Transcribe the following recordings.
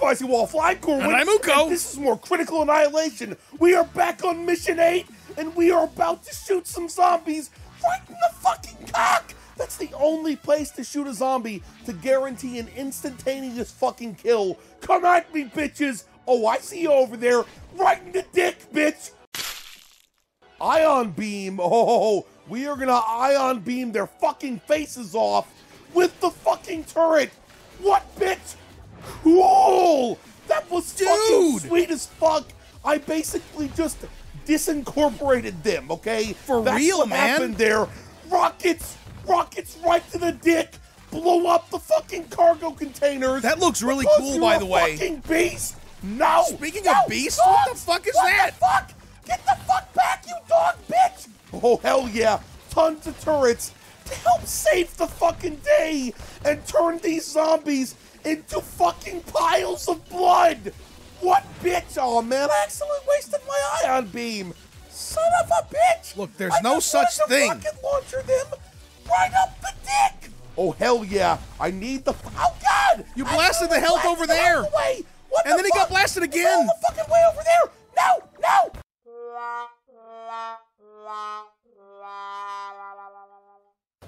Spicy Waffle. I'm Corwin. And I'm Uko. and This is more Critical Annihilation. We are back on Mission 8, and we are about to shoot some zombies right in the fucking cock. That's the only place to shoot a zombie to guarantee an instantaneous fucking kill. Come at me, bitches. Oh, I see you over there. Right in the dick, bitch. Ion beam. Oh, we are gonna ion beam their fucking faces off with the fucking turret. What, bitch? Cool. That was fucking sweet as fuck. I basically just disincorporated them. Okay, For That's real, what man. Happened there. Rockets, rockets right to the dick. Blow up the fucking cargo containers. That looks really cool, by the way. Fucking beast. No. Speaking no, of beasts, what the fuck is What that? The fuck? Get the fuck back, you dog bitch! Oh hell yeah! Tons of turrets to help save the fucking day and turn these zombies into fucking piles of blood. What bitch? Oh man, I accidentally wasted my ion beam. Son of a bitch! Look, there's I no such thing. Rocket launcher them right up the dick. Oh hell yeah! I need the. Oh god! You blasted the health over the there. What And the then he got blasted again. the fucking way over there. No, no.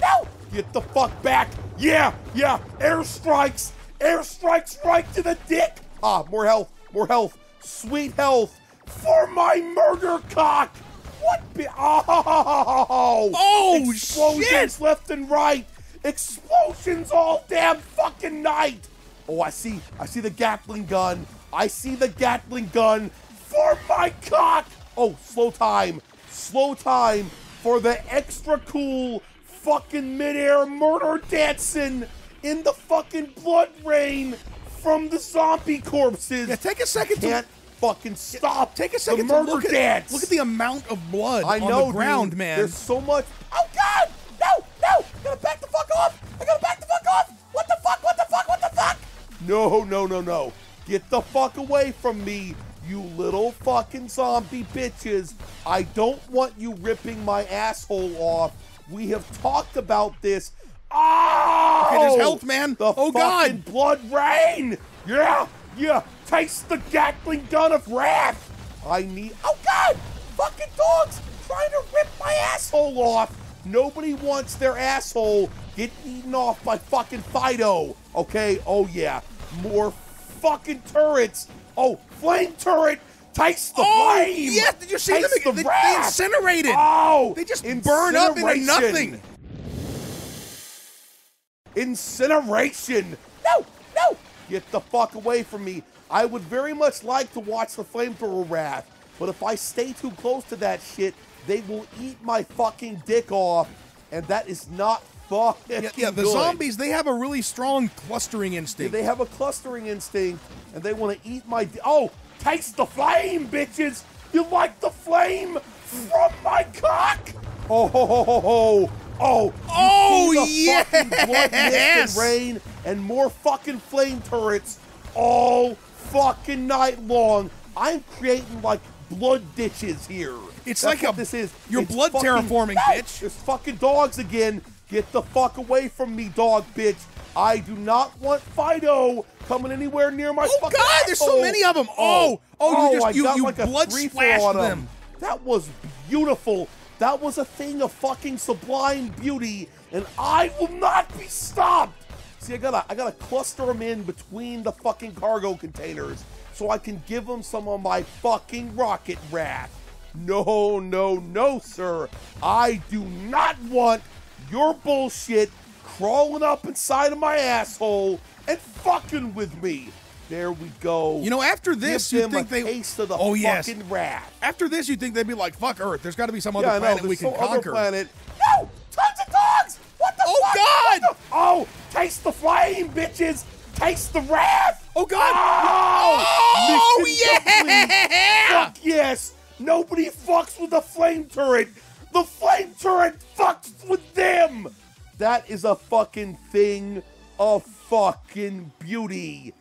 No! Get the fuck back! Yeah, yeah! Airstrikes! Airstrikes right to the dick! Ah, more health, more health, sweet health for my murder cock! What be- Oh! Oh, Explosions shit! left and right! Explosions all damn fucking night! Oh, I see, I see the Gatling gun! I see the Gatling gun for my cock! Oh, slow time, slow time for the extra cool fucking midair murder dancing in the fucking blood rain from the zombie corpses. Yeah, take a second to- Can't fucking stop. Take a second the to murder look at dance. look at the amount of blood I on know, the ground, dude. man. There's so much. Oh God! No! No! I gotta back the fuck off! I gotta back the fuck off! What the fuck? What the fuck? What the fuck? No! No! No! No! Get the fuck away from me, you little fucking zombie bitches! I don't want you ripping my asshole off. We have talked about this. Oh! Okay, there's oh! health, man. The Oh, God. blood rain! Yeah! Yeah! Taste the Gatling gun of wrath! I need. Oh God! Fucking dogs trying to rip my asshole off. Nobody wants their asshole get eaten off by fucking Fido. Okay? Oh yeah. More fucking turrets. Oh, flame turret. Taste the oh, flame. yes! Did you see them? Taste They, the they wrath. incinerated. Oh, They just burn up into nothing. Incineration! No! No! Get the fuck away from me. I would very much like to watch the flamethrower wrath, but if I stay too close to that shit, they will eat my fucking dick off, and that is not fucking Yeah, yeah, the good. zombies, they have a really strong clustering instinct. They have a clustering instinct, and they want to eat my. Oh, taste the flame, bitches! You like the flame from my cock? Oh, ho, ho, ho, ho. Oh, Oh, fucking yes! rain, and more fucking flame turrets all fucking night long. I'm creating like blood ditches here. It's That's like a- this is. you're It's blood fucking- terraforming, No, bitch. There's fucking dogs again. Get the fuck away from me, dog bitch. I do not want Fido coming anywhere near my Oh, fucking God, there's so many of them. Oh, oh, oh, you oh, just- I you- got you like blood splashed on 'em. them. That was beautiful. That was a thing of fucking sublime beauty, and I will not be stopped. See, I gotta, I gotta cluster them in between the fucking cargo containers so I can give them some of my fucking rocket wrath. No, no, no, sir. I do not want your bullshit crawling up inside of my asshole and fucking with me. There we go. You know, after this, Give you think they taste of the Oh yes. fucking wrath. After this, you think they'd be like, "Fuck Earth." There's got to be some other Yeah, I planet we can some other conquer. planet. No! Tons of dogs! What the Oh, fuck? God! The- Oh, taste the flame, bitches! Taste the wrath! Oh, God! Oh, Oh, Mission yeah! Fuck yes! Nobody fucks with the flame turret! The flame turret fucks with them! That is a fucking thing of fucking beauty.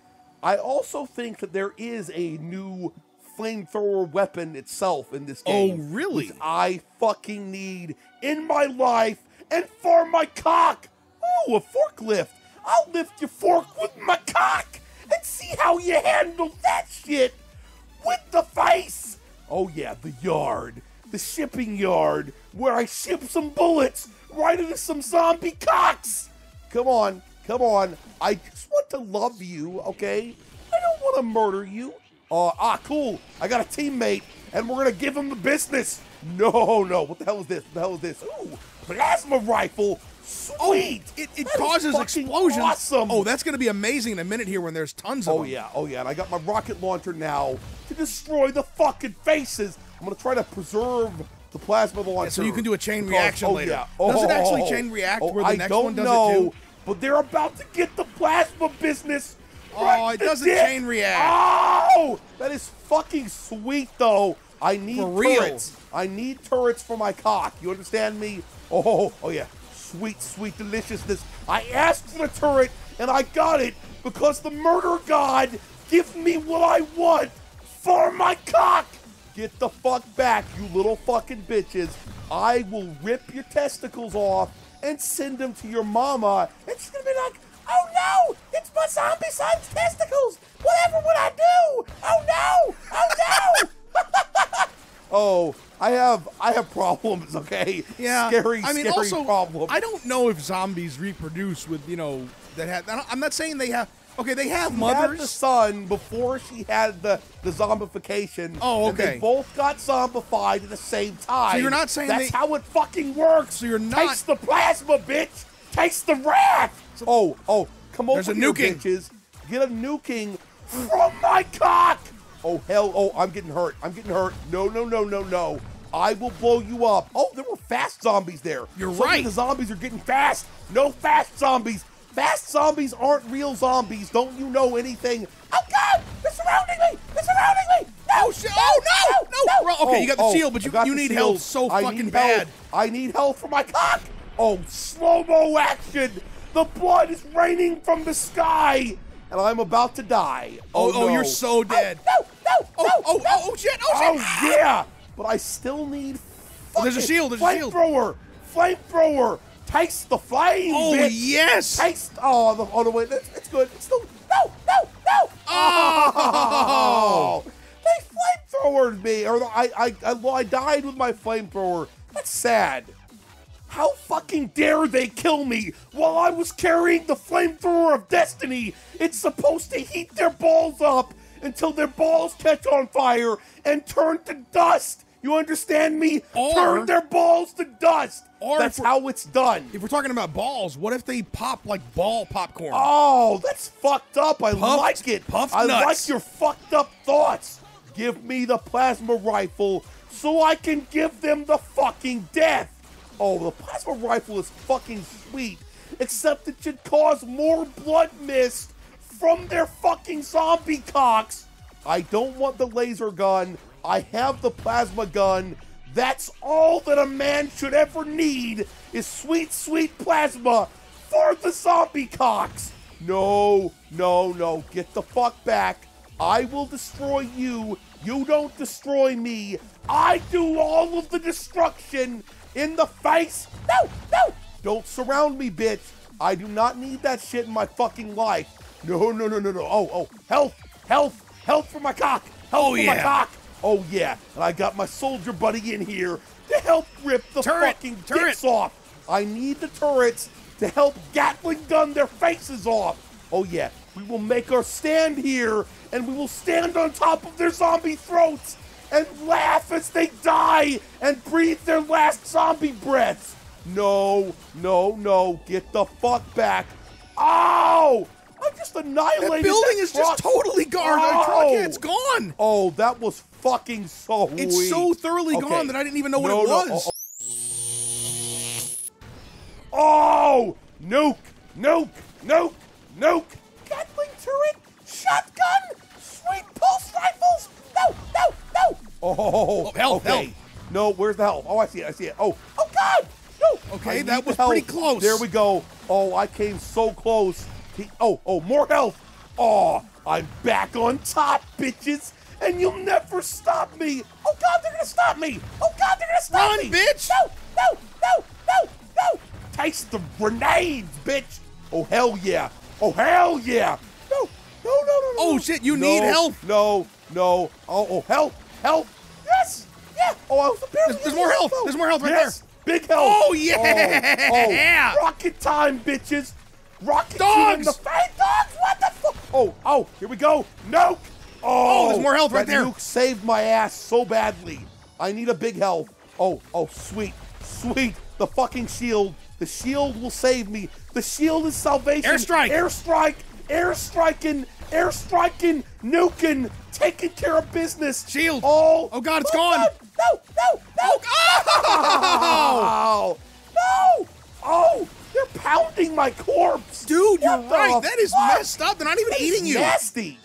I also think that there is a new flamethrower weapon itself in this oh, game. Oh, really? I fucking need in my life and for my cock. Oh, a forklift. I'll lift your fork with my cock and see how you handle that shit with the face. Oh yeah, the yard, the shipping yard, where I ship some bullets right into some zombie cocks. Come on, come on. I to love you, okay? I don't want to murder you. Uh, ah, cool. I got a teammate, and we're gonna give him the business. No, no. What the hell is this? What the hell is this? Ooh, plasma rifle. Sweet. It, it causes explosions. Awesome. Oh, that's going to be amazing in a minute here when there's tons of Oh them. yeah, oh yeah, and I got my rocket launcher now to destroy the fucking faces. I'm gonna try to preserve the plasma launcher. so you can do a chain because- reaction oh, later. Yeah. Does it actually Oh, chain react oh, where the I next one does it too? But they're about to get the plasma business. Oh, it doesn't dick. chain react. Oh, that is fucking sweet though. I need For real. turrets. I need turrets for my cock. You understand me? Oh, oh yeah. Sweet, sweet deliciousness. I asked for the turret and I got it because the murder god gives me what I want for my cock. Get the fuck back, you little fucking bitches. I will rip your testicles off and send them to your mama. And she's gonna be like, oh no, it's my zombie son's testicles. Whatever would I do? Oh no, oh no. oh, I have I have problems, okay? Yeah. Scary, I mean, scary also, problems. I don't know if zombies reproduce with, you know, that have. I'm not saying they have. Okay, they have She had the son before she had the, the zombification. Oh, And they okay. both got zombified at the same time. So you're not saying that's they- how it fucking works. So you're not- Taste the plasma, bitch. Taste the wrath. oh, oh, come over There's a here, nuking. bitches. Get a nuking from my cock. Oh hell! Oh, I'm getting hurt. I'm getting hurt. No, no, no, no, no. I will blow you up. Oh, there were fast zombies there. You're Some right. The zombies are getting fast. No fast zombies. Fast zombies aren't real zombies. Don't you know anything? Oh God! They're surrounding me. They're surrounding me. No! Oh, shit. Oh, no! No! Bro, okay, you got the oh, shield, but you, you need shield. health so I fucking bad. health. I need health for my cock. Oh, slow mo action. The blood is raining from the sky, and I'm about to die. Oh, Oh, oh, no. you're so oh, dead. Oh, no, no, Oh, no, oh, no. oh, oh, shit! Oh, Oh shit! yeah, but I still need. Oh, there's a shield, there's a shield. Flamethrower, flamethrower. Taste the flame. Oh, bitch. yes! Taste. Oh, the, oh no, wait, it's, it's good. It's still. No, no, no. Oh! They flamethrowered me, or I, I, I, I died with my flamethrower. That's sad. How fucking dare they kill me while I was carrying the flamethrower of destiny? It's supposed to heat their balls up until their balls catch on fire and turn to dust. You understand me? Or- turn their balls to dust. Or That's how it's done. If we're talking about balls, what if they pop like ball popcorn? Oh, that's fucked up. I Puffed- like it. puffed I nuts. like your fucked up thoughts. Give me the plasma rifle so I can give them the fucking death. Oh, the plasma rifle is fucking sweet, except it should cause more blood mist from their fucking zombie cocks. I don't want the laser gun. I have the plasma gun. That's all that a man should ever need is sweet, sweet plasma for the zombie cocks. No, no, no. Get the fuck back. I will destroy you. You don't destroy me. I do all of the destruction in the face. No, no. Don't surround me, bitch. I do not need that shit in my fucking life. No, no, no, no, no. Oh, oh. Health, health, health for my cock. Health Oh, for my yeah. cock. Oh, yeah. And I got my soldier buddy in here to help rip the Turret, fucking turret. dicks off. I need the turrets to help Gatling gun their faces off. Oh yeah, we will make our stand here, and we will stand on top of their zombie throats and laugh as they die and breathe their last zombie breaths. No, no, no, get the fuck back. Oh! I just annihilated that building is just totally gone. Truck, Oh. it's gone. Oh, that was fucking so It's weak. so thoroughly Okay. gone that I didn't even know what it no, was. Oh, oh, Oh! Nuke! Nuke! Nuke! Nuke! Gatling turret! Shotgun! Sweet pulse rifles! No! No! No! Oh, oh health, okay. health. No, where's the health? Oh, I see it. I see it. Oh, oh God! No! Okay, I that was pretty close. There we go. Oh, I came so close. He, oh, oh, more health. Oh, I'm back on top, bitches, and you'll never stop me. Oh God, they're gonna stop me. Oh God, they're gonna stop Run, me. bitch. No, no, no, no, no. Taste the grenades, bitch. Oh hell yeah. Oh hell yeah. No, no, no, no, no. Oh shit, you need No, health. No, no. Oh, oh, health, health. Yes, yeah. Oh, I was barely There's- there's more health. There's more health right yes. Big health. Oh, yeah. Oh, oh. rocket time, bitches. Rocket Dogs. in the face. Dogs. What the fuck? Oh, oh. Here we go. Nuke. Oh, there's oh, more health right there. Nuke saved my ass so badly. I need a big health. Oh, oh, sweet, sweet. The fucking shield. The shield will save me. The shield is salvation. Airstrike. Airstrike. Airstriking. Airstriking. Nuking. Taking care of business. Shield. Oh. Oh, God, it's oh, gone. No, no, no. Oh! Oh. No. Oh. They're pounding my corpse. Dude, you're the right. That is fuck? messed up. They're not even That is eating you. Nasty.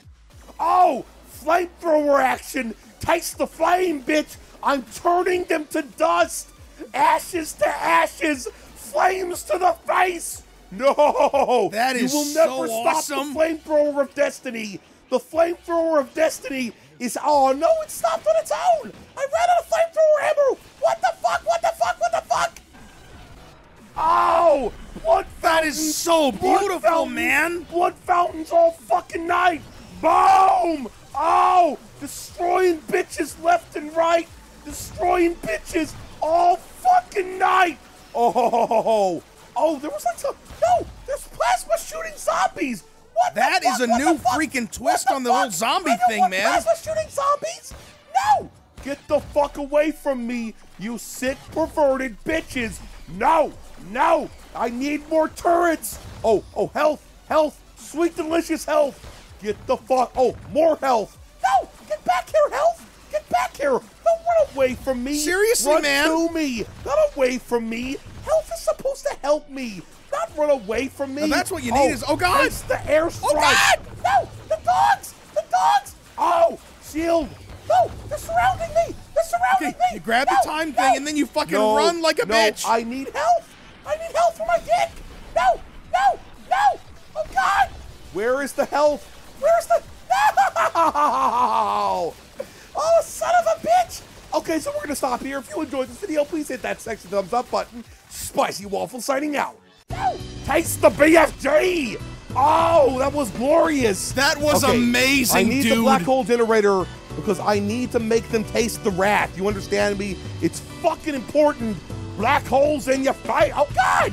Oh, flamethrower action. Taste the flame, bitch. I'm turning them to dust. Ashes to ashes. Flames to the face. No. That is You will so never stop awesome. the flamethrower of destiny. The flamethrower of destiny is. Oh, no, it stopped on its own. I ran out of flamethrower ammo. What the fuck? What the fuck? What the fuck? Oh, blood That is so beautiful, man. Blood fountains all fucking night. Boom! Oh, destroying bitches left and right. Destroying bitches all fucking night. Oh, oh, there was like some. No, there's plasma shooting zombies. What? the That is fuck? a What new freaking twist on the whole zombie thing, man. Plasma shooting zombies? No! Get the fuck away from me, you sick, perverted bitches! No! No! I need more turrets! Oh, oh, health, health, sweet, delicious health! Get the fuck. Oh, more health! No! Get back here, health! Get back here! Don't run away from me! Seriously, run man? to me! Not away from me! Health is supposed to help me! Not run away from me! Now that's what you need is- oh, God! It's the airstrike! Oh, God! No! The dogs! The dogs! Oh! Shield! No! They're surrounding me! They're surrounding Okay, me! you grab the time no. thing and then you fucking No, run like a no, bitch. I need help! I need help for my dick! No! No! No! Oh God! Where is the health? Where's the No! Oh, son of a bitch! Okay, so we're gonna stop here. If you enjoyed this video, please hit that sexy thumbs up button. Spicy Waffle signing out. No! Taste the BFG! Oh, that was glorious! That was Okay, amazing, I need the black hole generator because I need to make them taste the rat. You understand me? It's fucking important. Black holes in your face. Oh God!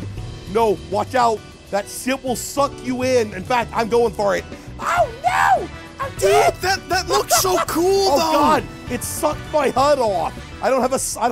No, watch out. That shit will suck you in. In fact, I'm going for it. Oh no! I'm Dude, dead. that that looks so cool oh, though! Oh. God! It sucked my HUD off. I don't have a. I